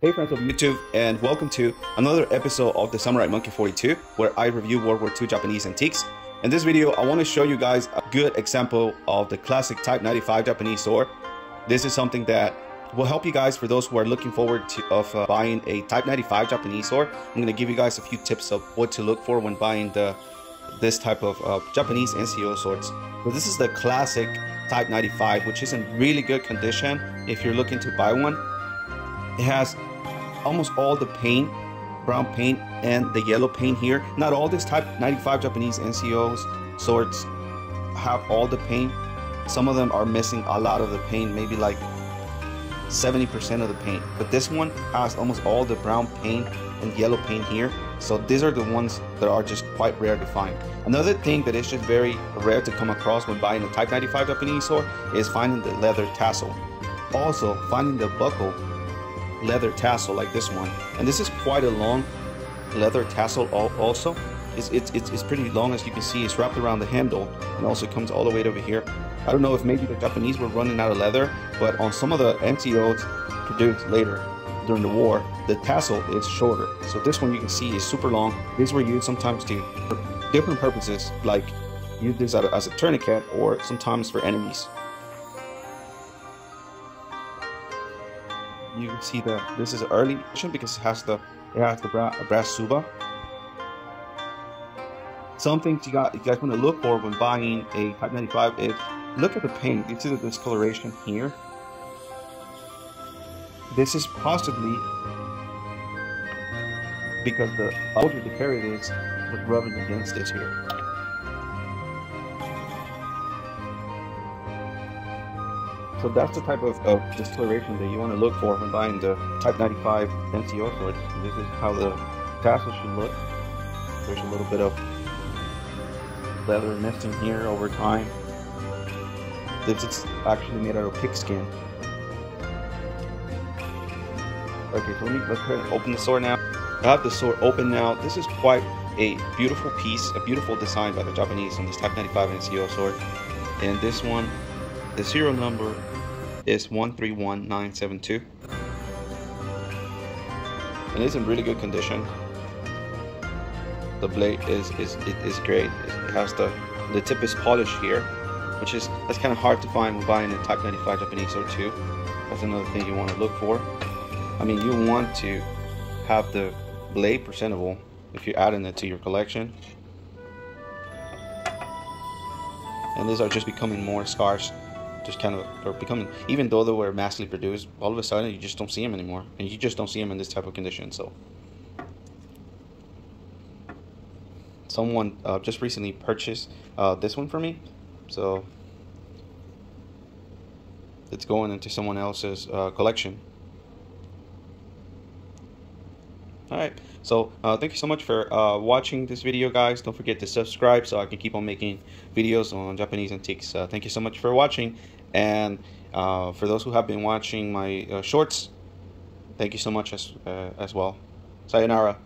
Hey friends of YouTube and welcome to another episode of the Samurai Monkey 42 where I review World War II Japanese antiques. In this video I want to show you guys a good example of the classic Type 95 Japanese sword. This is something that will help you guys for those who are looking forward to of uh, buying a Type 95 Japanese sword. I'm going to give you guys a few tips of what to look for when buying the this type of uh, Japanese NCO swords. So this is the classic Type 95 which is in really good condition if you're looking to buy one. It has almost all the paint, brown paint and the yellow paint here. Not all this type 95 Japanese NCOs swords have all the paint. Some of them are missing a lot of the paint, maybe like 70% of the paint. But this one has almost all the brown paint and yellow paint here. So these are the ones that are just quite rare to find. Another thing that is just very rare to come across when buying a Type 95 Japanese sword is finding the leather tassel. Also, finding the buckle leather tassel like this one. And this is quite a long leather tassel also. It's, it's, it's, pretty long as you can see. It's wrapped around the handle and also comes all the way over here. I don't know if maybe the Japanese were running out of leather, but on some of the NCOs produced later during the war, the tassel is shorter. So this one you can see is super long. These were used sometimes to different purposes, like use this as a tourniquet or sometimes for enemies. You can see that this is an early edition because it has the it has the bra brass tsuba. Some things you got you guys want to look for when buying a Type 95 is look at the paint. You see the discoloration here. This is possibly because the older the carry is was rubbing against this here. So that's the type of, of discoloration that you want to look for when buying the Type 95 NCO sword. This is how the tassel should look. There's a little bit of leather missing here over time. This is actually made out of pigskin. Okay, so let me let's open the sword now. I have the sword open now. This is quite a beautiful piece, a beautiful design by the Japanese on this Type 95 NCO sword. And this one the serial number is 131972. And it's in really good condition. The blade is is it is great. It has the the tip is polished here, which is that's kind of hard to find when buying a Type 95 Japanese or two. That's another thing you want to look for. I mean, you want to have the blade presentable if you're adding it to your collection. And these are just becoming more scarce just kind of are becoming, even though they were massively produced, all of a sudden you just don't see them anymore. And you just don't see them in this type of condition. So, someone uh, just recently purchased uh, this one for me. So, it's going into someone else's uh, collection. Alright, so uh, thank you so much for uh, watching this video, guys. Don't forget to subscribe so I can keep on making videos on Japanese antiques. Uh, thank you so much for watching. And uh, for those who have been watching my uh, shorts, thank you so much as, uh, as well. Sayonara.